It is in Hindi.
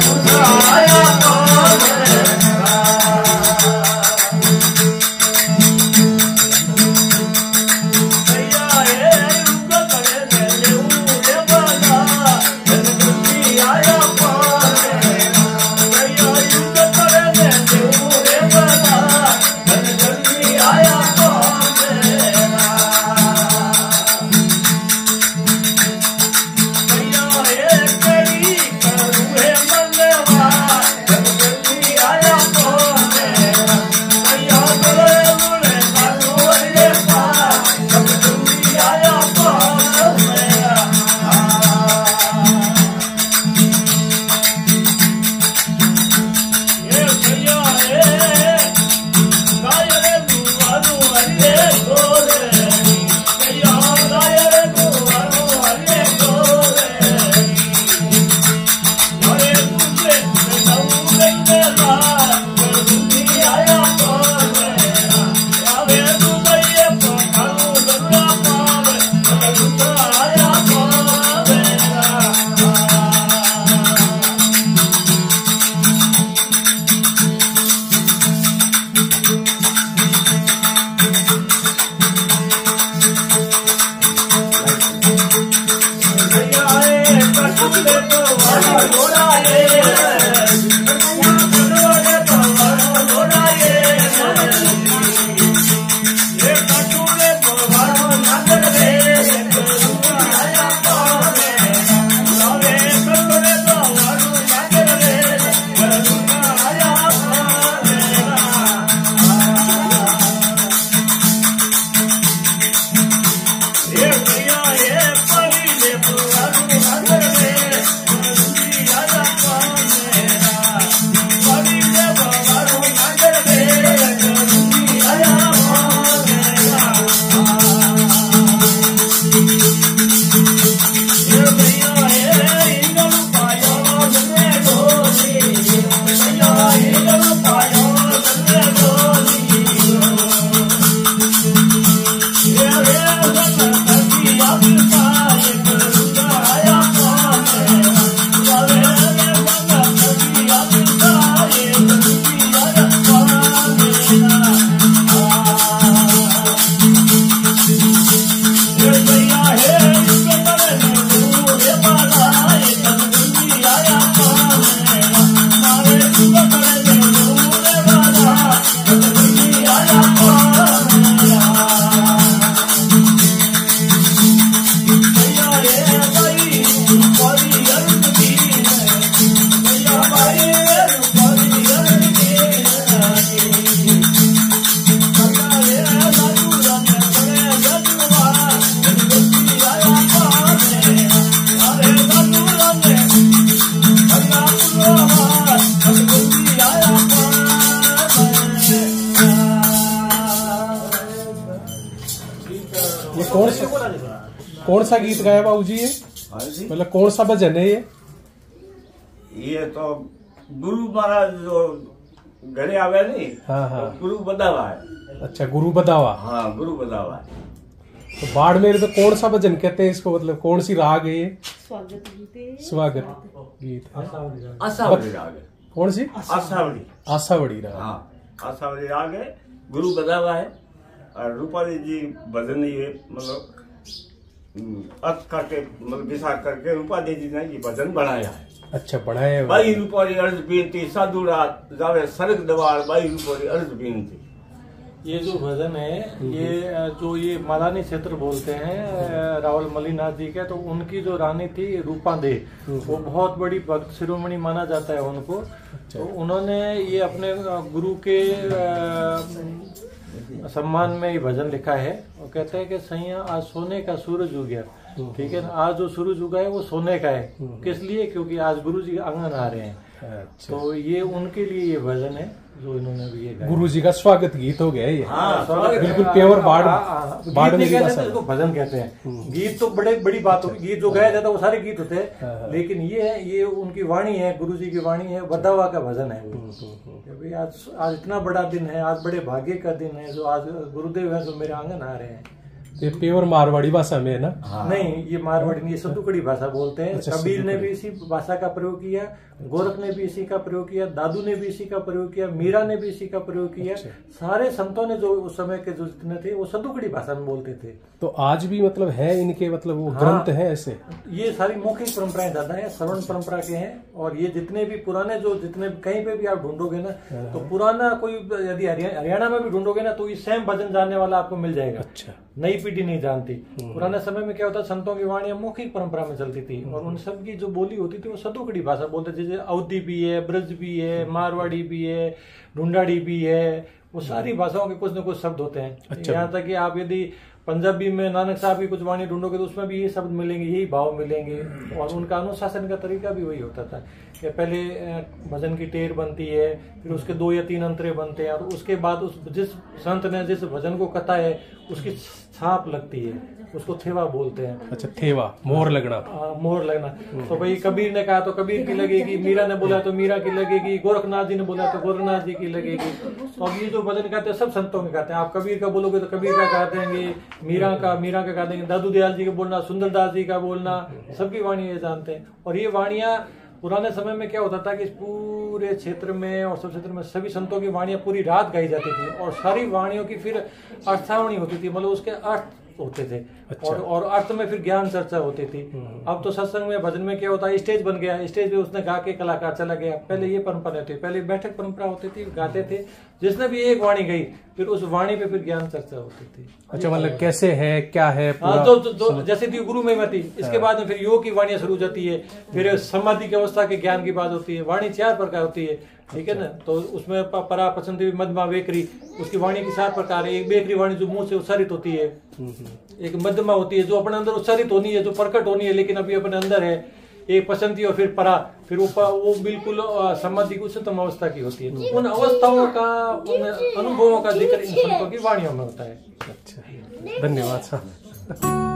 Hallelujah. Hallelujah. कौन सा कौन सा गीत गाया बाबू जी ये? हाँ मतलब कौन सा भजन है ये? ये तो गुरु महाराज जो घरे आवे नहीं हाँ, हाँ। तो गुरु बदावा है। अच्छा गुरु बदावा हाँ गुरु बदावा है। तो बाड़मेर में कौन सा भजन कहते हैं इसको? मतलब कौन सी राग है ये? स्वागत गीते स्वागत गीत है। आसावली राग। है। कौन सी? आसावली आशावड़ी राग। हाँ आसावली राग है। गुरु बदावा है। रूपाली जी भजन ये मतलब हम्म, अर्थ करके मतलब विशाख करके रूपाली जी ने ये भजन बनाया है। अच्छा बढ़ाया बाई। रूपाली अर्ज़ बेनती साधु रात जावे सरग दवार बाई रूपाली अर्ज़ बेनती। ये जो भजन है ये जो ये मालानी क्षेत्र बोलते हैं रावल मलिनाथ जी के तो उनकी जो रानी थी रूपा दे वो बहुत बड़ी भक्त शिरोमणि माना जाता है उनको। तो उन्होंने ये अपने गुरु के सम्मान में ही भजन लिखा है। वो कहते हैं कि सैया आज सोने का सूरज उगया। ठीक है ना? आज जो सूरज उगा है वो सोने का है। किस लिए? क्योंकि आज गुरु जी आँगन आ रहे हैं। अच्छा। तो ये उनके लिए ये भजन है। जो इन्होंने ये गुरु जी का स्वागत गीत हो गया ये। हाँ बिल्कुल प्योर बाढ़ हाँ, हाँ, बाढ़ हैं, इसको भजन कहते हैं। गीत तो बड़े बड़ी बात होगी गीत जो गाया जाता है वो सारे गीत होते हैं। लेकिन ये है ये उनकी वाणी है गुरु जी की वाणी है वधावा का भजन है। कि भाई आज आज इतना बड़ा दिन है आज बड़े भाग्य का दिन है जो आज गुरुदेव है जो मेरे आँगन आ रहे हैं। ये प्योर मारवाड़ी भाषा में है ना? हाँ। नहीं ये मारवाड़ी नहीं ये सतुकड़ी भाषा बोलते हैं। अच्छा, कबीर ने भी इसी भाषा का प्रयोग किया गोरख ने भी इसी का प्रयोग किया दादू ने भी इसी का प्रयोग किया मीरा ने भी इसी का प्रयोग किया। अच्छा। सारे संतों ने जो उस समय के जो जितने थे वो सतुकड़ी भाषा में बोलते थे। तो आज भी मतलब है इनके मतलब वो हाँ। ग्रंथ है। ऐसे? ये सारी मौखिक परंपराएँ ज़्यादा है श्रवण परंपरा के हैं और ये जितने भी पुराने जो जितने कहीं पे भी आप ढूंढोगे ना तो पुराना कोई यदि हरियाणा में भी ढूंढोगे ना तो ये सेम भजन जानने वाला आपको मिल जाएगा। अच्छा। नई पीढ़ी नहीं जानती। पुराने समय में क्या होता संतों की वाणियाँ मौखिक परंपरा में चलती थी और उन सब की जो बोली होती थी वो सतुकड़ी भाषा बोलते थे जैसे अवधी भी है ब्रज भी है मारवाड़ी भी है ढूंढाड़ी भी है वो सारी भाषाओं के कुछ न कुछ शब्द होते हैं। अच्छा। यहाँ तक कि आप यदि पंजाबी में नानक साहब की कुछ वाणी ढूंढोगे तो उसमें भी ये शब्द मिलेंगे यही भाव मिलेंगे। और उनका अनुशासन का तरीका भी वही होता था। कि पहले भजन की टेर बनती है फिर उसके दो या तीन अंतरे बनते हैं और उसके बाद उस जिस संत ने जिस भजन को कथा है उसकी छाप लगती है उसको थेवा बोलते हैं। अच्छा थेवा मोर लगना। आ, मोहर लगना। तो भाई कबीर ने कहा तो कबीर की लगेगी मीरा ने बोला तो मीरा की लगेगी गोरखनाथ जी ने बोला तो गोरखनाथ जी की लगेगी। तो अब ये जो भजन गाते हैं सब संतों के गाते हैं। आप कबीर का बोलोगे तो कबीर का गा देंगे। मीरा का मीरा का गा देंगे दादू दयाल जी का बोलना सुंदर दास जी का बोलना सबकी वाणी ये जानते हैं। और ये वाणियाँ पुराने समय में क्या होता था कि इस पूरे क्षेत्र में और सब क्षेत्र में सभी संतों की वाणियाँ पूरी रात गाई जाती थी और सारी वाणियों की फिर अर्थावणी होती थी मतलब उसके अर्थ होते थे। अच्छा। और और अर्थ में फिर ज्ञान चर्चा होती थी। अब तो सत्संग में भजन में क्या होता है स्टेज बन गया स्टेज पे उसने गा के कलाकार चला गया। पहले ये परंपरा थी पहले बैठक परंपरा होती थी गाते थे। जिसने भी एक वाणी गई फिर उस वाणी पे फिर ज्ञान चर्चा होती थी अच्छा मतलब कैसे है क्या है हाँ पूरा? तो, तो, तो जैसे थी गुरु महिमा थी इसके बाद में फिर योग की वाणियाँ शुरू हो जाती है फिर समाधि की अवस्था के ज्ञान की बात होती है वाणी चार प्रकार होती है ठीक है ना? तो उसमें परा पसंदी मध्यमा बेकरी उसकी वाणी की चार प्रकार है एक बेकरी वाणी जो मुँह से उच्चारित होती है एक मध्यमा होती है जो अपने अंदर उच्चारित होनी है जो प्रकट होनी है लेकिन अभी अपने अंदर है एक पसंदी और फिर परा फिर ऊपर वो बिल्कुल समाधि की उच्चतम अवस्था की होती है। उन अवस्थाओं का उन अनुभवों का ज़िक्र इन संतों की वाणियों में होता है। अच्छा धन्यवाद साहब